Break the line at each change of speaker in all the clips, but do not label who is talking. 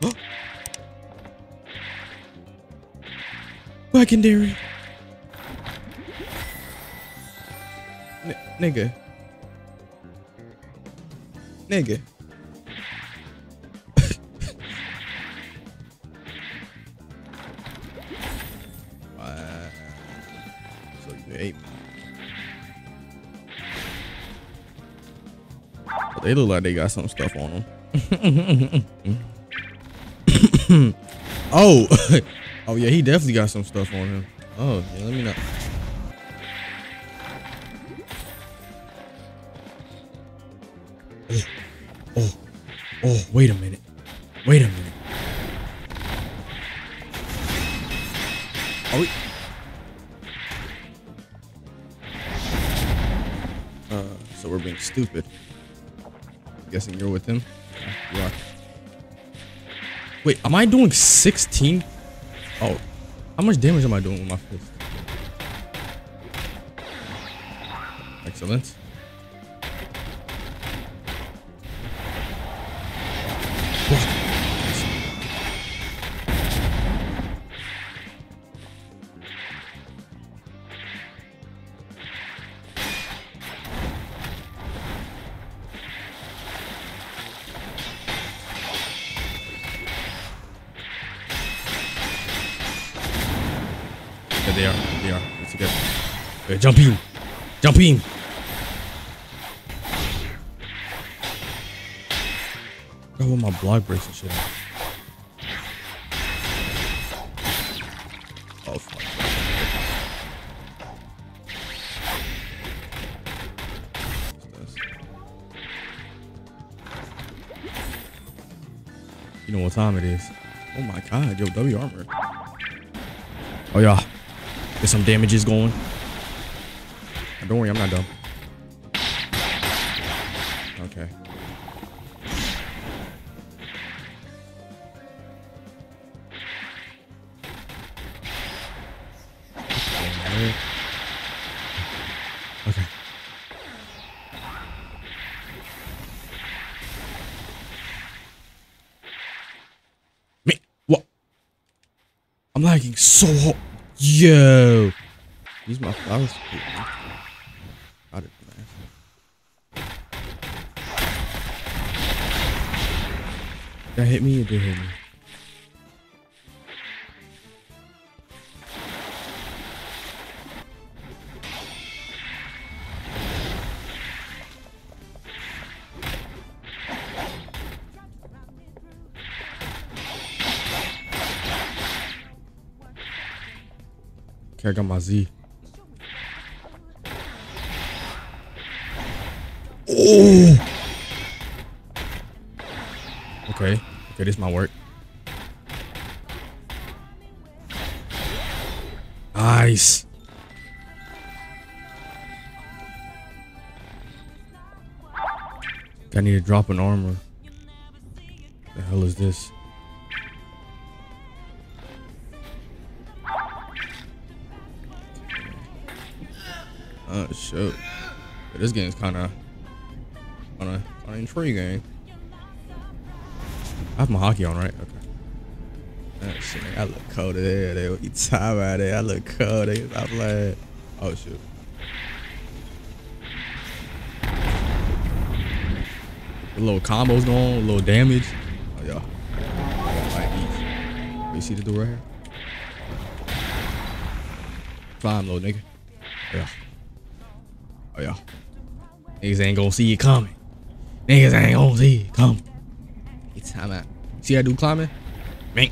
Secondary. N nigga. Nigga. Wow. So you hate me. They look like they got some stuff on them. oh. oh yeah, he definitely got some stuff on him. Oh, yeah, let me know. Oh, oh, oh, wait a minute. Wait a minute. Are we? Uh, so we're being stupid. Guessing you're with him. Are. Wait, am I doing 16? Oh, how much damage am I doing with my fist? Excellent. Jump in. Jump in. Got all my block breaks and shit. Oh fuck. You know what time it is. Oh my god, yo, W armor. Oh yeah. Get some damages going. Don't worry, I'm not dumb. Okay. Okay. Me, what? I'm lagging so hot. Yo. Use my flowers. Got it, man. That hit me? It did hit me. Okay, I got my Z. Oh. Okay. This might work. Nice. I need to drop an armor. The hell is this? Oh shit. This game's kinda kinda kinda intriguing. I have my Haki on, right? Okay. Oh shit, I look cold as hell. What you talking about there? I look cold. They I'm like, oh shit. A little combos going, a little damage. Oh yeah. You see the door right here? Climb, little nigga. Yeah. Oh yeah. Niggas ain't gonna see you coming. Niggas ain't gonna see you coming. It's time out. See that dude climbing? Me.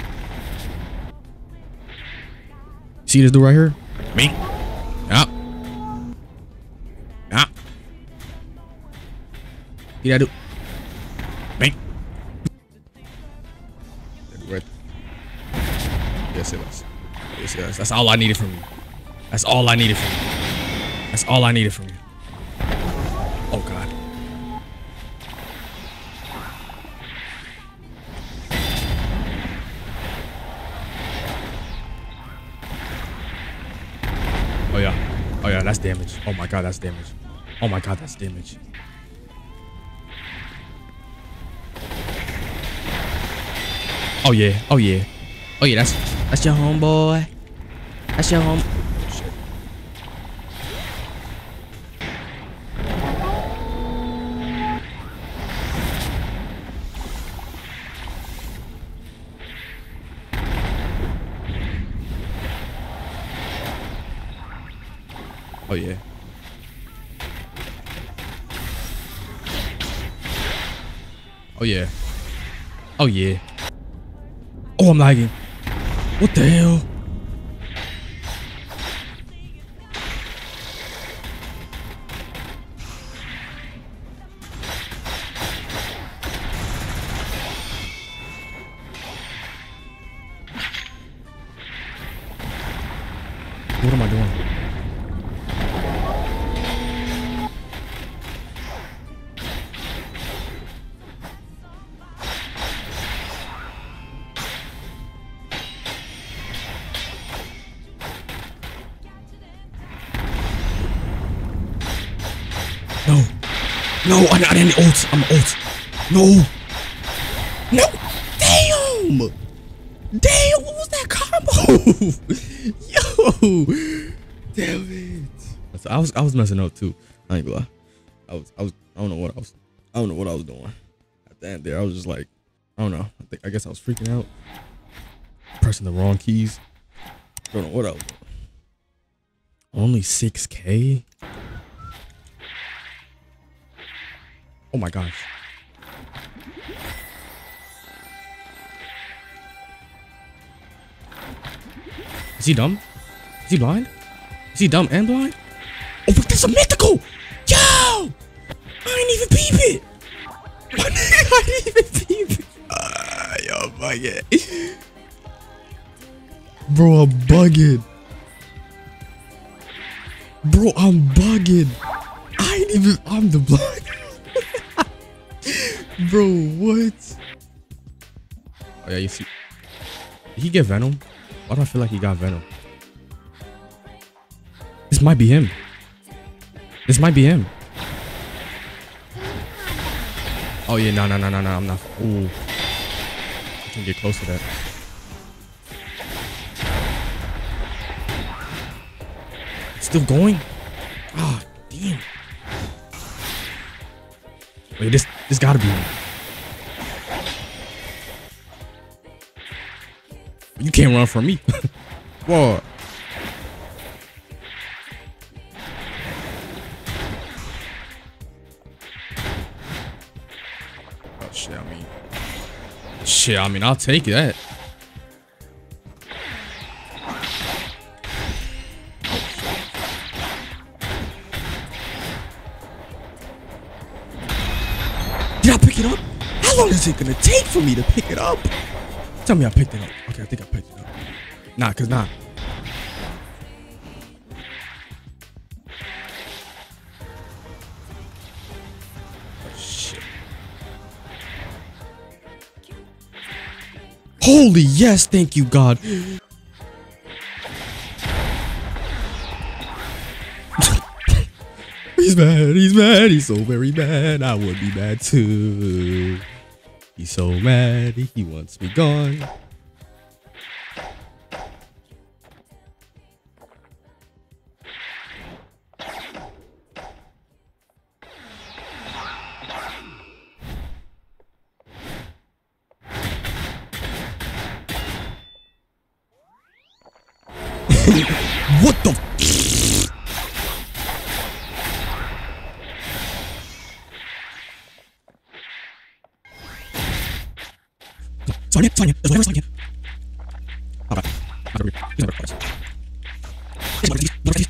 See this dude right here? Me. Yup. Yup. See that dude? Dude right. Yes, it was. Yes, it was. That's all I needed from you. That's all I needed from you. That's all I needed from you. Oh yeah, that's damage. Oh my god, that's damage. Oh my god, that's damage. Oh yeah. Oh yeah. Oh yeah. That's that's your homeboy. That's your home. Oh yeah. Oh yeah. Oh yeah. Oh, I'm lagging. What the hell? What am I doing? No, I, I didn't ult. I'm ult. No. No. Damn. Damn, what was that combo? Yo. Damn it. I was I was messing up too. I ain't gonna lie. I was I was I don't know what I was I don't know what I was doing. At the end there, I was just like, I don't know. I think I guess I was freaking out. Pressing the wrong keys. Don't know what I was doing. Only 6k? Oh my gosh. Is he dumb? Is he blind? Is he dumb and blind? Oh, but that's a mythical! Yo! I ain't even peep it! I didn't even peep it! Ah, yo, bugging. Bro, I'm bugging. Bro, I'm bugging. I ain't even, I'm the blind. Bro, what? Oh yeah, you see. Did he get Venom? Why do I feel like he got Venom? This might be him. This might be him. Oh yeah, no, no, no, no, no, I'm not. Ooh. I can get close to that. Still going? Ah, Wait, this this gotta be. You can't run from me. Whoa. Oh shit, I mean. Shit, I mean, I'll take that. It gonna take for me to pick it up? Tell me I picked it up. Okay, I think I picked it up. Nah, cause nah. Oh. Holy yes, thank you, God. he's mad, he's mad, he's so very mad. I would be mad too. He's so mad, he wants me gone. Sonya, Sonya, there's whatever Sonya. Alright, not agree. He's never close. He's never close.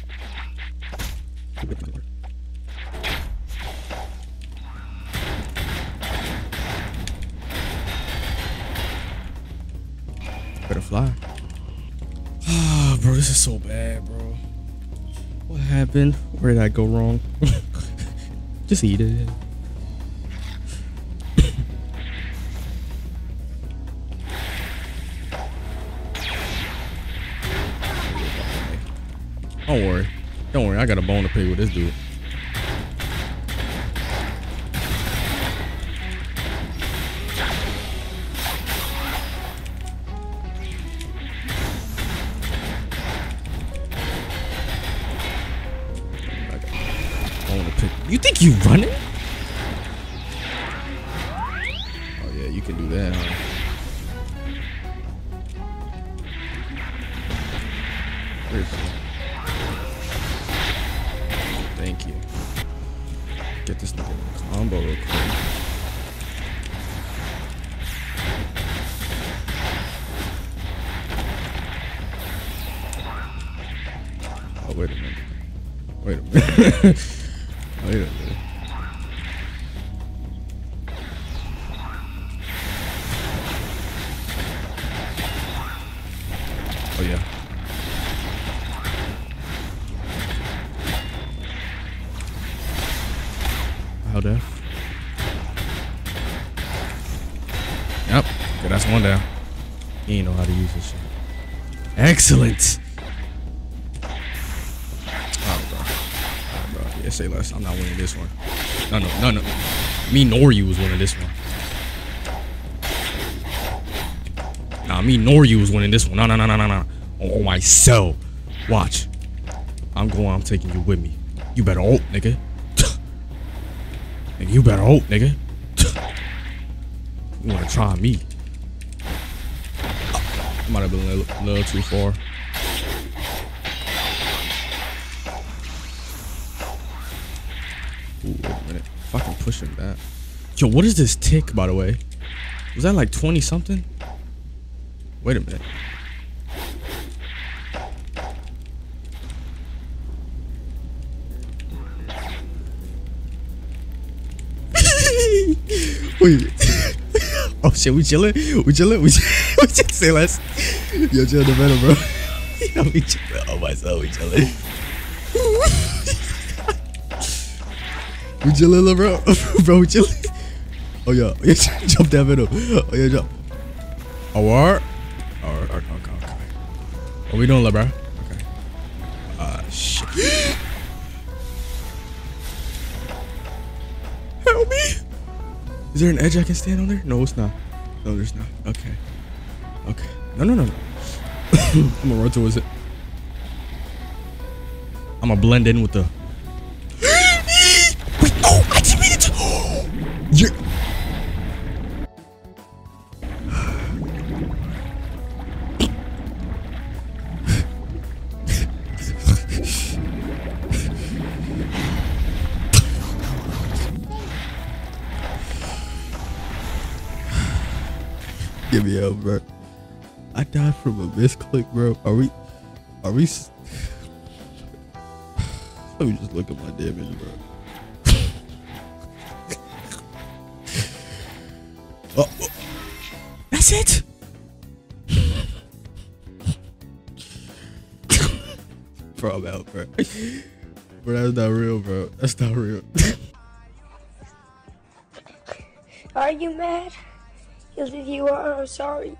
Better fly. Ah, bro, this is so bad, bro. What happened? Where did I go wrong? Just eat it. Don't worry. Don't worry. I got a bone to pick with this dude. You think you running? Oh yeah, you can do that, huh? Wait a minute. wait a minute. Oh yeah. How deaf? Yep. Okay, that's one down. He know how to use this shit. Excellent. Say less. I'm not winning this one. No, no, no, no. Me nor you was winning this one. Nah, me nor you was winning this one. No, no, no, no, no, no. On myself. Watch. I'm going. I'm taking you with me. You better ult, nigga. Nigga, you better ult, nigga. You wanna try me? Might have been a little, little too far. Fucking push him back. Yo, what is this tick, by the way? Was that like 20 something? Wait a minute. Wait. oh shit, we chilling? We chilling? We, ch- we just say less. Yo, chill the better, bro. Oh, Yo, we chilling. Oh my soul, we chilling. Little bro. bro, chilling. Oh yeah, jump that middle. Oh yeah, jump. Oh what? Oh, okay, okay, okay. What we doing, bro? Okay. Ah, shit. Help me. Is there an edge I can stand on there? No, it's not. No, there's not. Okay. Okay. No, no, no, no. I'm gonna run towards it. I'm gonna blend in with the. Give bro. I died from a misclick, bro. Are we? Are we? Let me just look at my damage, bro. oh, oh. that's it. bro, I'm out, bro. Bro, that's not real, bro. That's not real.
Are you mad? Because if you are, I'm sorry.